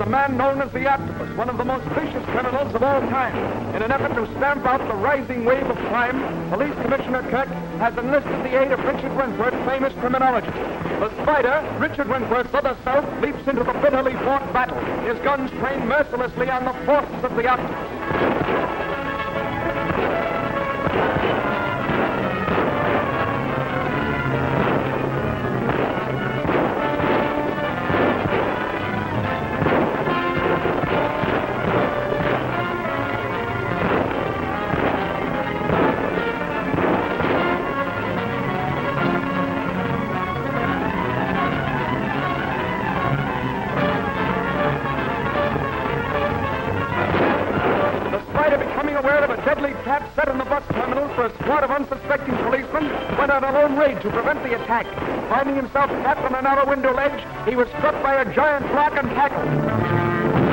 a man known as the Octopus, one of the most vicious criminals of all time. In an effort to stamp out the rising wave of crime, Police Commissioner Kirk has enlisted the aid of Richard Wentworth, famous criminologist. The Spider, Richard Wentworth's other self, leaps into the bitterly fought battle, his guns trained mercilessly on the forces of the Octopus. Finding himself trapped on a narrow window ledge, he was struck by a giant rock and tackled.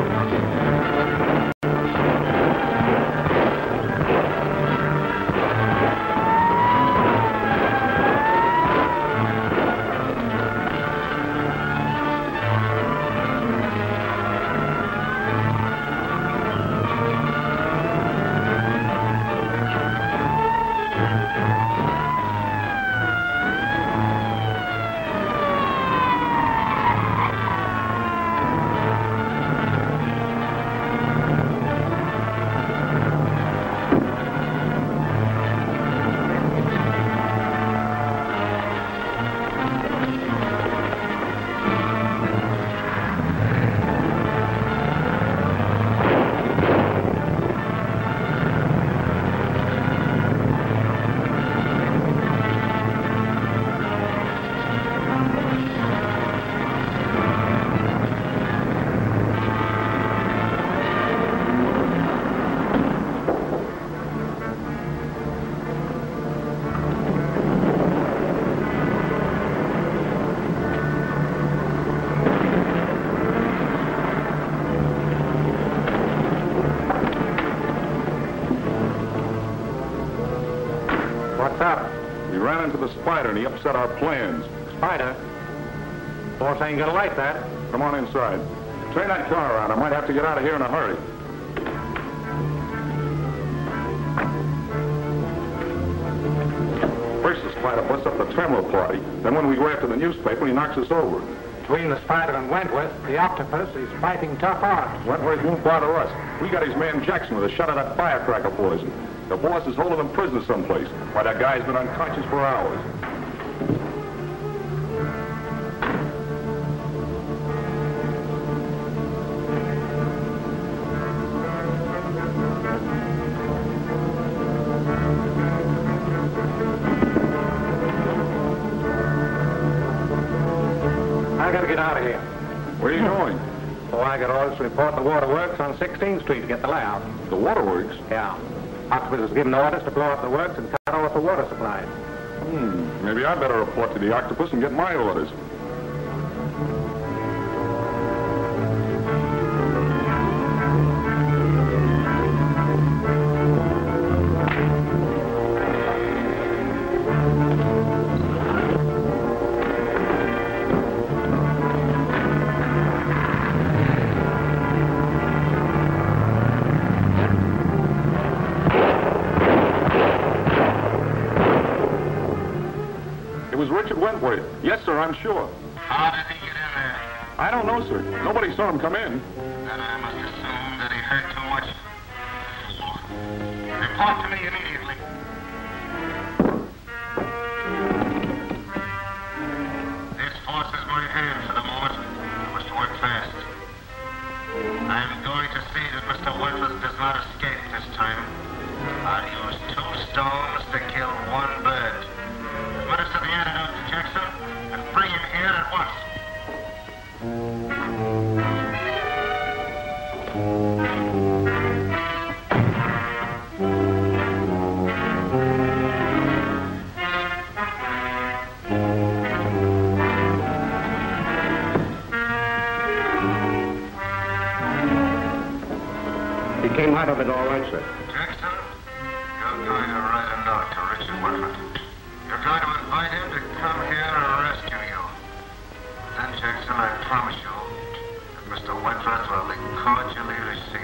The spider and he upset our plans. Spider? Boss ain't gonna like that. Come on inside. Turn that car around. I might have to get out of here in a hurry. First the spider busts up the terminal party. Then when we go after the newspaper, he knocks us over. Between the spider and Wentworth, the octopus is fighting tough odds. Wentworth won't bother us. We got his man Jackson with a shot of that firecracker poison. The boss is holding him prisoner someplace. Why, that guy's been unconscious for hours. I gotta get out of here. Where are you going? Oh, I got orders to report the waterworks on 16th Street to get the layout. The waterworks? Yeah. Octopus has given orders to blow up the works and cut off the water supply. Hmm, maybe I'd better report to the octopus and get my orders. I'm sure. How did he get in there? I don't know, sir. Nobody saw him come in. Came out of it all right, sir. Jackson, you're going to write a note to Richard Wentworth. You're going to invite him to come here and rescue you. Then, Jackson, I promise you that Mr. Mr. Wentworth will be cordially received.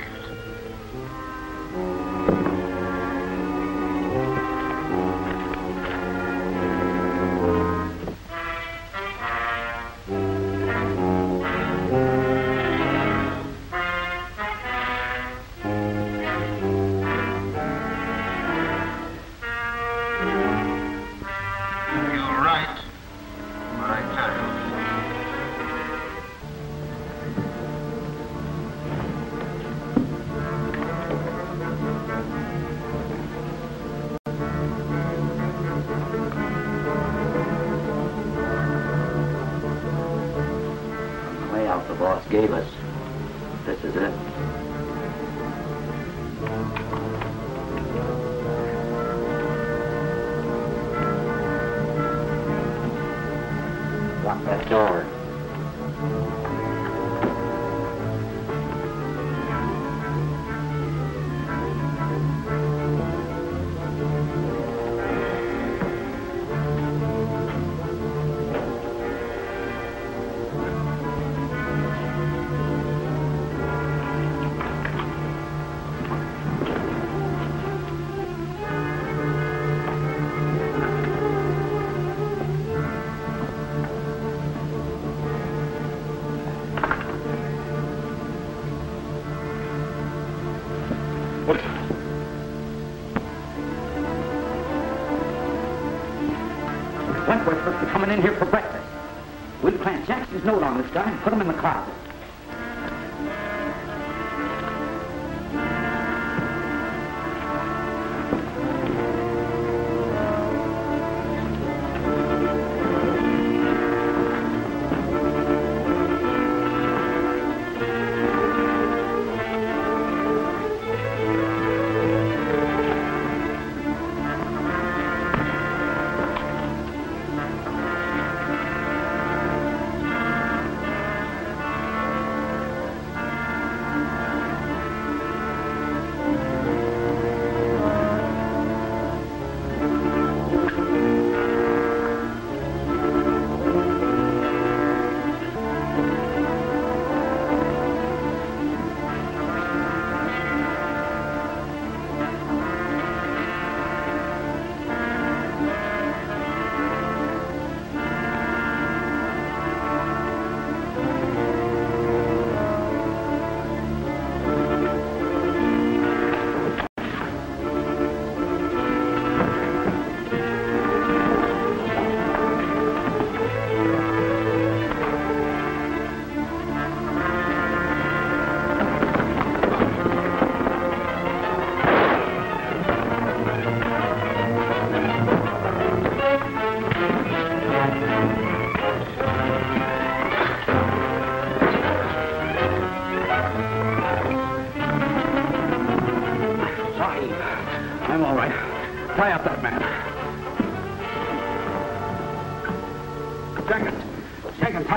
Lock that door. In here for breakfast. We'll plant Jackson's note on this guy and put him in the closet.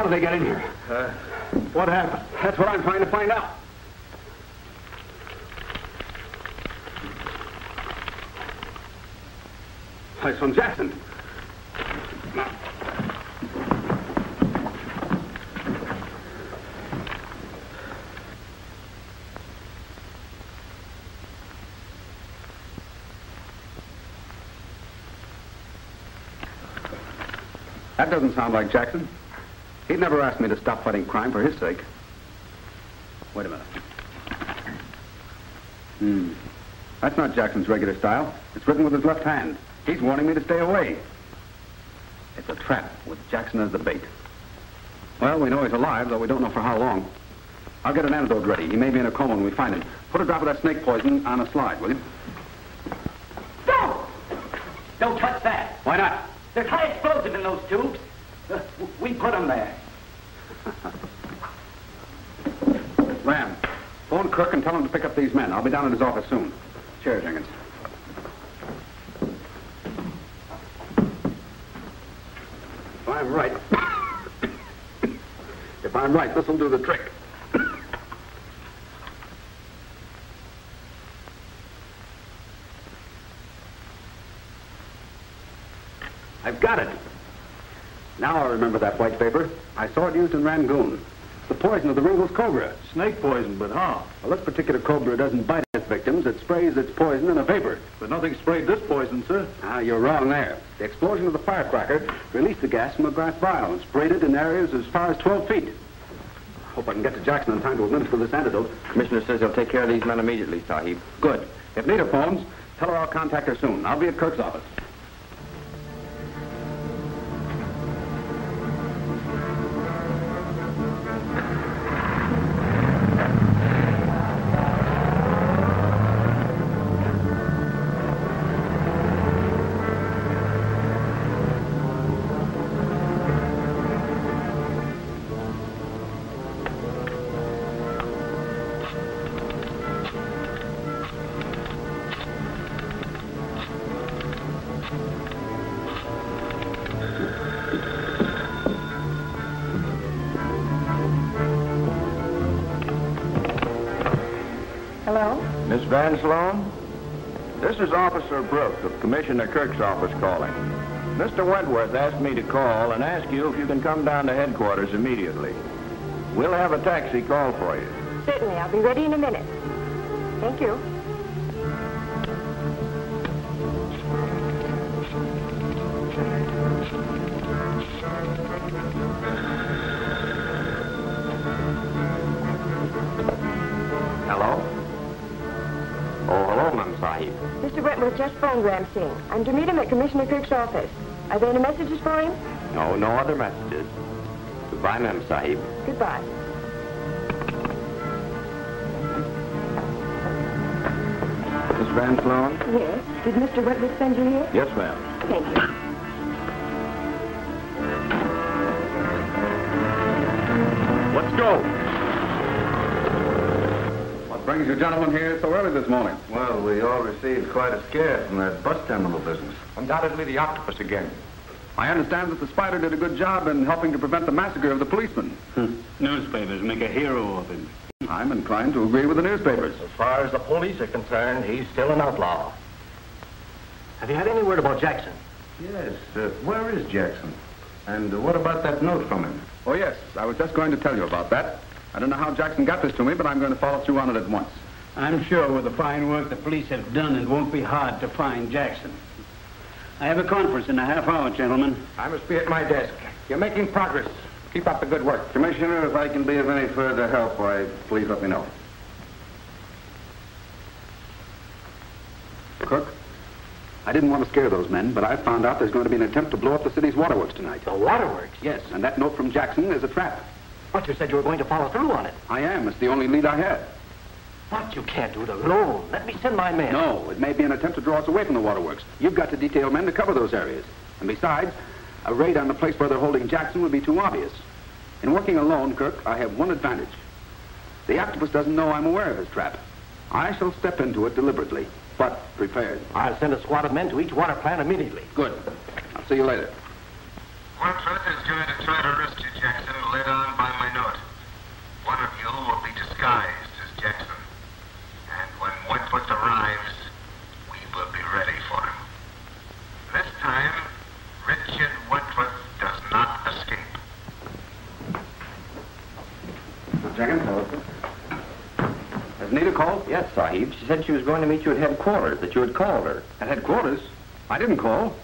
Did they get in here? Uh, what happened? That's what I'm trying to find out. It's from Jackson. That doesn't sound like Jackson. He'd never asked me to stop fighting crime for his sake. Wait a minute. Hmm. That's not Jackson's regular style. It's written with his left hand. He's warning me to stay away. It's a trap with Jackson as the bait. Well, we know he's alive, though we don't know for how long. I'll get an antidote ready. He may be in a coma when we find him. Put a drop of that snake poison on a slide, will you? Don't! Don't touch that. Why not? There's high explosive in those tubes. Put them there. Ram, phone Kirk and tell him to pick up these men. I'll be down at his office soon. Cheers, Jenkins. If I'm right, if I'm right, this'll do the trick. I've got it. Now I remember that white paper. I saw it used in Rangoon. It's The poison of the Ringle's cobra. Snake poison, but how? Well, this particular cobra doesn't bite its victims. It sprays its poison in a vapor. But nothing sprayed this poison, sir. Ah, you're wrong there. The explosion of the firecracker released the gas from a glass vial and sprayed it in areas as far as 12 feet. Hope I can get to Jackson in time to administer this antidote. Commissioner says he'll take care of these men immediately, Sahib. Good. If Nita phones, tell her I'll contact her soon. I'll be at Kirk's office. Van Sloan? This is Officer Brooks of Commissioner Kirk's office calling. Mr. Wentworth asked me to call and ask you if you can come down to headquarters immediately. We'll have a taxi call for you. Certainly. I'll be ready in a minute. Thank you. Mr. Wentworth just phoned Ram Singh. I'm to meet him at Commissioner Kirk's office. Are there any messages for him? No, no other messages. Goodbye, Ma'am Sahib. Goodbye. Miss Van Sloan? Yes? Did Mr. Wentworth send you here? Yes, ma'am. Thank you. Let's go. What brings you gentlemen here so early this morning? Well, we all received quite a scare from that bus terminal business. Undoubtedly the octopus again. I understand that the spider did a good job in helping to prevent the massacre of the policeman. Newspapers make a hero of him. I'm inclined to agree with the newspapers. As far as the police are concerned, he's still an outlaw. Have you had any word about Jackson? Yes. Uh, where is Jackson? And uh, what about that note from him? Oh, yes. I was just going to tell you about that. I don't know how Jackson got this to me, but I'm going to follow through on it at once. I'm sure with the fine work the police have done, it won't be hard to find Jackson. I have a conference in a half hour, gentlemen. I must be at my desk. You're making progress. Keep up the good work. Commissioner, if I can be of any further help, why, please let me know. Cook, I didn't want to scare those men, but I found out there's going to be an attempt to blow up the city's waterworks tonight. The waterworks? Yes, and that note from Jackson is a trap. But you said you were going to follow through on it. I am. It's the only lead I have. But you can't do it alone. Let me send my men. No, it may be an attempt to draw us away from the waterworks. You've got to detail men to cover those areas. And besides, a raid on the place where they're holding Jackson would be too obvious. In working alone, Kirk, I have one advantage. The octopus doesn't know I'm aware of his trap. I shall step into it deliberately, but prepared. I'll send a squad of men to each water plant immediately. Good. I'll see you later. Wentworth is going to try to rescue Jackson led on by my note. One of you will be disguised as Jackson. And when Wentworth arrives, we will be ready for him. This time, Richard Wentworth does not escape. Jenkins? Has Nita called? Yes, Sahib. She said she was going to meet you at headquarters, that you had called her. At headquarters? I didn't call.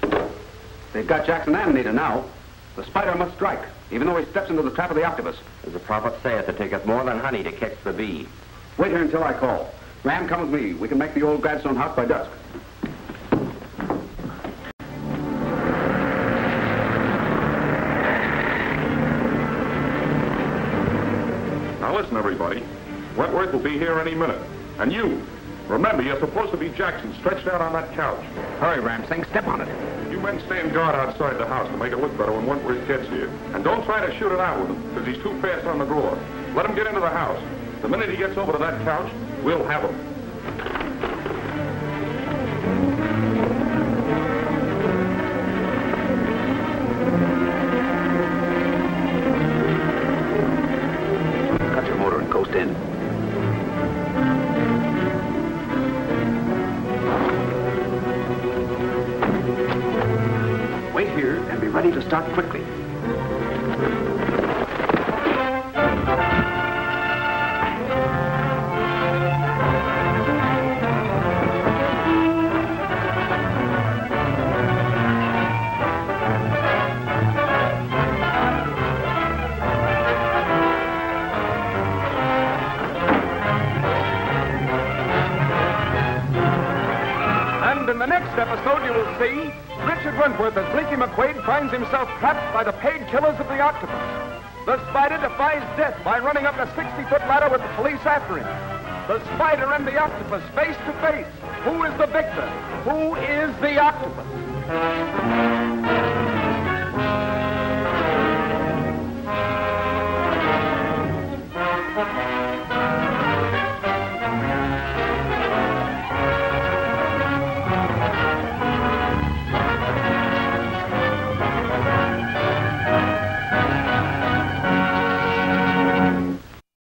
There's no answer. They've got Jackson and Nita now. The spider must strike, even though he steps into the trap of the octopus. As the prophet saith, it taketh more than honey to catch the bee. Wait here until I call. Ram, come with me. We can make the old Gladstone house by dusk. Now listen, everybody. Wentworth will be here any minute. And you, remember, you're supposed to be Jackson, stretched out on that couch. Hurry, Ram Singh. Step on it. You men stand guard outside the house to make it look better when Wentworth gets here. And don't try to shoot it out with him, because he's too fast on the draw. Let him get into the house. The minute he gets over to that couch, we'll have him. to start quickly. Finds himself trapped by the paid killers of the octopus. The spider defies death by running up a 60-foot ladder with the police after him. The spider and the octopus face to face. Who is the victor? Who is the octopus?